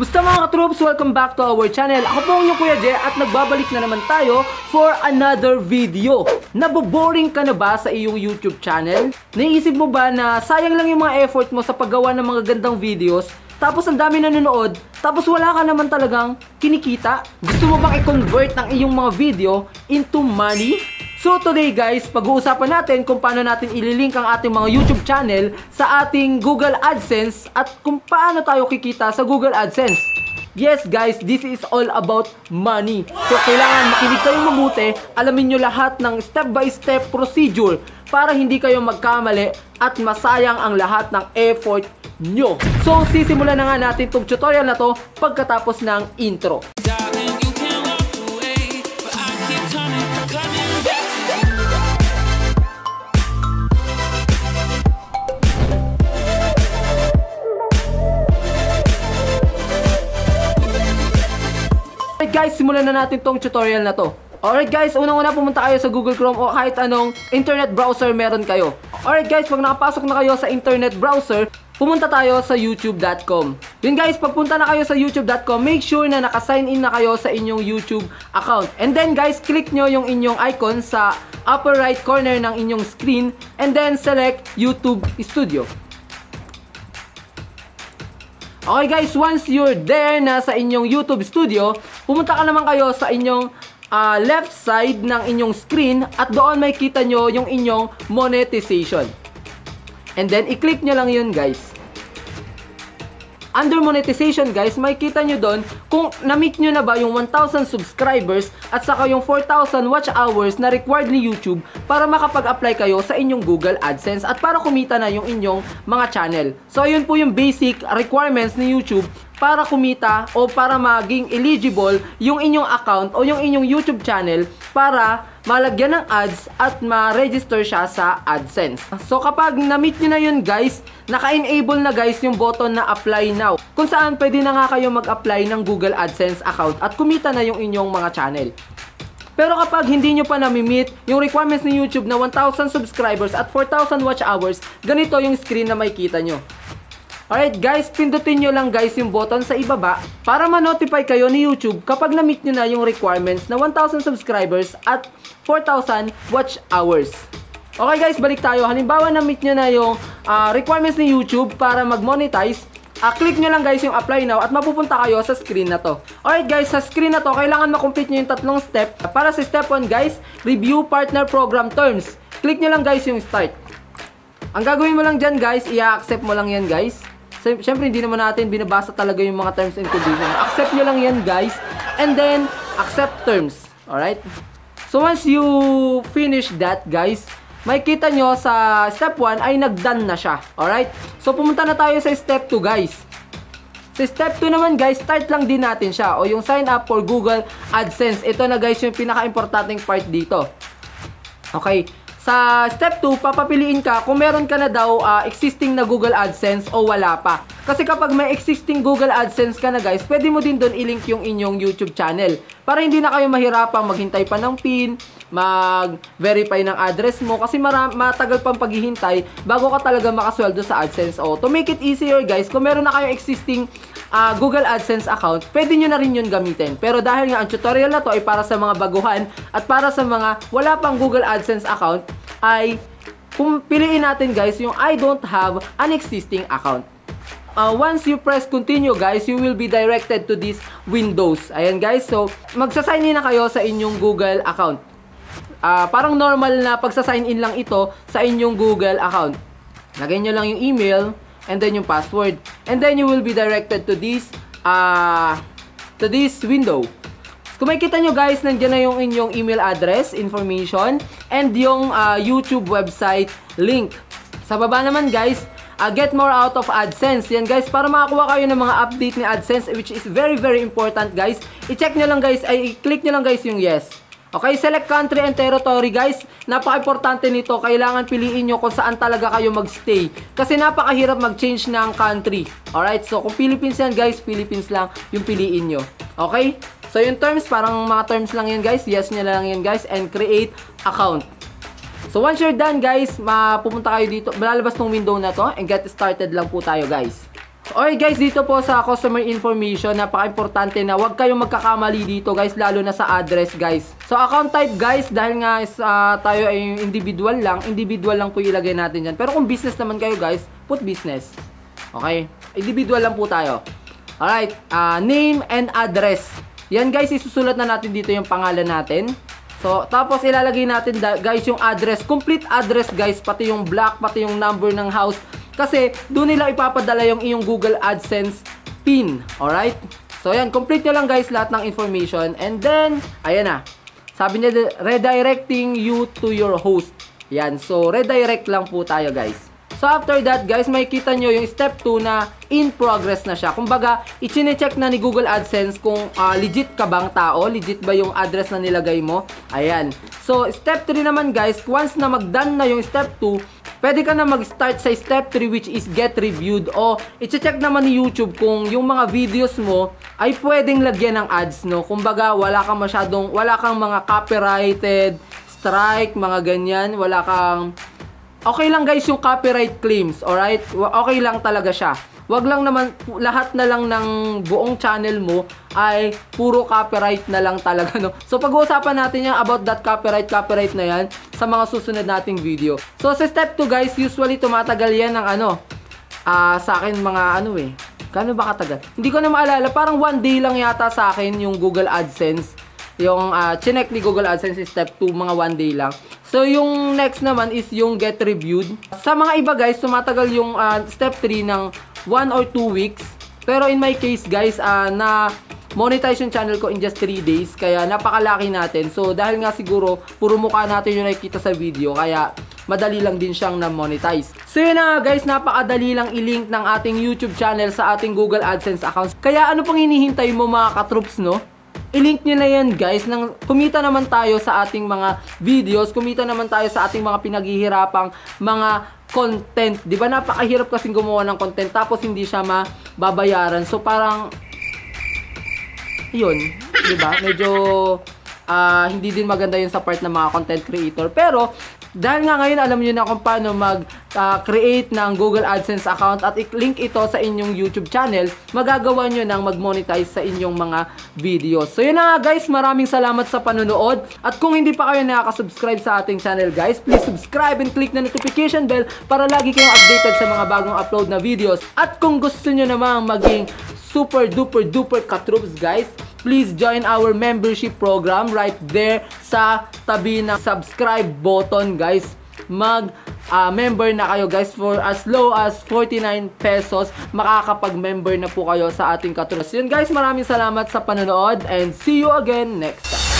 Kumusta mga katroops? Welcome back to our channel. Ako po ang inyong Kuya Jay at nagbabalik na naman tayo for another video. Naboboring ka na ba sa iyong YouTube channel? Naiisip mo ba na sayang lang yung mga effort mo sa paggawa ng mga gandang videos tapos ang dami nanonood, tapos wala ka naman talagang kinikita? Gusto mo bang i-convert ang iyong mga video into money? So today guys, pag-uusapan natin kung paano natin ililink ang ating mga YouTube channel sa ating Google AdSense at kung paano tayo kikita sa Google AdSense. Yes guys, this is all about money. So kailangan makinig kayong mabuti, alamin nyo lahat ng step-by-step -step procedure para hindi kayo magkamali at masayang ang lahat ng effort nyo. So sisimulan na nga natin itong tutorial na to pagkatapos ng intro. Simulan na natin tong tutorial na to. Alright guys, unang-una pumunta kayo sa Google Chrome o kahit anong internet browser meron kayo. Alright guys, pag nakapasok na kayo sa internet browser, pumunta tayo sa youtube.com. Yun guys, pagpunta na kayo sa youtube.com, make sure na naka-sign in na kayo sa inyong YouTube account. And then guys, click nyo yung inyong icon sa upper right corner ng inyong screen and then select YouTube Studio. Okay guys, once you're there na sa inyong YouTube studio, pumunta ka naman kayo sa inyong ah, left side ng inyong screen at doon may kita nyo yung inyong monetization. And then, i-click nyo lang yun guys. Under monetization guys, may kita nyo doon kung na-meet nyo na ba yung 1,000 subscribers at saka yung 4,000 watch hours na required ni YouTube para makapag-apply kayo sa inyong Google AdSense at para kumita na yung inyong mga channel. So yun po yung basic requirements ni YouTube para kumita o para maging eligible yung inyong account o yung inyong YouTube channel para malagyan ng ads at ma-register siya sa AdSense. So kapag na-meet nyo na yun guys, naka-enable na guys yung button na apply now. Kung saan pwede na nga kayo mag-apply ng Google AdSense account at kumita na yung inyong mga channel. Pero kapag hindi nyo pa nami-meet yung requirements ni YouTube na 1,000 subscribers at 4,000 watch hours, ganito yung screen na makikita nyo. Alright guys, pindutin nyo lang guys yung button sa ibaba para ma-notify kayo ni YouTube kapag na-meet nyo na yung requirements na 1,000 subscribers at 4,000 watch hours. Okay guys, balik tayo. Halimbawa na-meet nyo na yung ah, requirements ni YouTube para mag-monetize. Ah, click nyo lang guys yung apply now at mapupunta kayo sa screen na to. Alright guys, sa screen na to, kailangan makomplete nyo yung tatlong step. Para sa step 1 guys, review partner program terms. Click nyo lang guys yung start. Ang gagawin mo lang dyan guys, i-accept mo lang yan guys. Siyempre hindi naman natin binabasa talaga yung mga terms and conditions. Accept nyo lang yan guys. And then, accept terms. Alright? So once you finish that guys, makikita nyo sa step 1 ay nagdone na siya. Alright? So pumunta na tayo sa step 2 guys. Sa step 2 naman guys, start lang din natin siya. O yung sign up for Google AdSense. Ito na guys yung pinaka-importanting part dito. Okay. Sa step 2, papapiliin ka kung meron ka na daw ah, existing na Google AdSense o wala pa. Kasi kapag may existing Google AdSense ka na guys, pwede mo din doon i-link yung inyong YouTube channel. Para hindi na kayo mahirapang maghintay pa ng PIN, mag-verify ng address mo kasi matagal pang paghihintay bago ka talaga makasweldo sa AdSense. O, to make it easier guys, kung meron na kayong existing ah, Google AdSense account, pwede nyo na rin yun gamitin. Pero dahil nga ang tutorial na to ay para sa mga baguhan at para sa mga wala pang Google AdSense account, ay kung piliin natin guys yung I don't have an existing account. Uh, once you press continue guys, you will be directed to this windows. Ayan guys, so magsasign in na kayo sa inyong Google account. Ah, parang normal na pagsa-sign in lang ito sa inyong Google account. Lagay nyo lang yung email and then yung password. And then you will be directed to this ah to this window. Kung makikita nyo guys, nandiyan na yung inyong email address, information, and yung ah, YouTube website link. Sa baba naman guys, ah, get more out of AdSense. Yan guys, para makakuha kayo ng mga update ni AdSense, which is very very important guys. I-check nyo lang guys, ay i-click nyo lang guys yung yes. Okay, select country and territory guys. Napaka-importante nito. Kailangan piliin nyo kung saan talaga kayo magstay. Kasi napakahirap mag-change ng country. Alright, so kung Philippines yan guys, Philippines lang yung piliin nyo. Okay? So yung terms, parang mga terms lang yan guys. Yes nyo lang yan guys. And create account. So once you're done guys, mapupunta kayo dito. Malalabas tong window na to. And get started lang po tayo guys. Okay guys, dito po sa customer information, napaka-importante na huwag kayong magkakamali dito guys, lalo na sa address guys. So account type guys, dahil nga ah, tayo ay individual lang, individual lang po ilagay natin dyan. Pero kung business naman kayo guys, put business. Okay? Individual lang po tayo. Alright, ah, name and address. Yan guys, isusulat na natin dito yung pangalan natin. So, tapos ilalagay natin guys yung address, complete address guys, pati yung block, pati yung number ng house. Kasi doon nila ipapadala yung iyong Google AdSense PIN. Alright? So, yan, complete nyo lang guys lahat ng information. And then, ayan na. Sabi niya, redirecting you to your host. Yan, so redirect lang po tayo guys. So after that guys, may kita nyo yung step 2 na in progress na siya. Kumbaga, i-check na ni Google AdSense kung ah, legit ka bang tao, legit ba yung address na nilagay mo. Ayan. So step 3 naman guys, once na mag-done na yung step 2, pwede ka na mag-start sa step 3 which is get reviewed o i-check naman ni YouTube kung yung mga videos mo ay pwedeng lagyan ng ads no. Kumbaga, wala kang masyadong, wala kang mga copyrighted, strike, mga ganyan, wala kang Okay lang guys yung copyright claims, alright? Okay lang talaga siya. Wag lang naman, lahat na lang ng buong channel mo ay puro copyright na lang talaga, no? So, pag-uusapan natin yung about that copyright, copyright na yan sa mga susunod nating video. So, sa step 2 guys, usually tumatagal yan ng ano, ah sa akin mga ano eh. Kano ba katagal? Hindi ko na maalala, parang one day lang yata sa akin yung Google AdSense. Yung uh, chinek ni Google AdSense step 2, mga one day lang. So, yung next naman is yung get reviewed. Sa mga iba guys, tumatagal yung ah, step 3 ng 1 or 2 weeks. Pero in my case guys, ah, na monetize yung channel ko in just 3 days. Kaya napakalaki natin. So, dahil nga siguro, puro mukha natin yung nakikita sa video. Kaya, madali lang din siyang na-monetize. So yun na guys, napakadali lang i-link ng ating YouTube channel sa ating Google AdSense accounts. Kaya ano pang hinihintay mo mga katroops no? I-link nyo na yan guys, nang kumita naman tayo sa ating mga videos, kumita naman tayo sa ating mga pinaghihirapang mga content. Di ba napakahirap kasing gumawa ng content tapos hindi siya mababayaran. So parang, yun, di ba? Medyo ah, hindi din maganda yun sa part ng mga content creator. Pero, dahil nga ngayon alam niyo na kung paano mag-create ng Google AdSense account at i-link ito sa inyong YouTube channel, magagawa nyo nang mag-monetize sa inyong mga videos. So yun na nga guys, maraming salamat sa panonood. At kung hindi pa kayo nakaka-subscribe sa ating channel guys, please subscribe and click na notification bell para lagi kayong updated sa mga bagong upload na videos. At kung gusto nyo namang maging super duper duper katroops guys, please join our membership program right there sa tabi ng subscribe button guys. Mag ah, member na kayo guys for as low as 49 pesos makakapag-member na po kayo sa ating katroops. Yun guys, maraming salamat sa panonood and see you again next time.